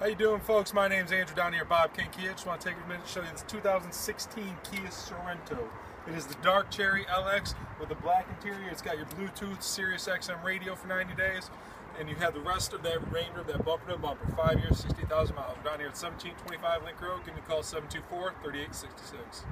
How you doing, folks? My name's Andrew down here Bob King Kia. Just want to take a minute to show you this 2016 Kia Sorento. It is the dark cherry LX with the black interior. It's got your Bluetooth Sirius XM radio for 90 days, and you have the rest of that range of that bumper to bumper. Five years, 60,000 miles. We're down here at 1725 Link Road. Give me a call 724 3866.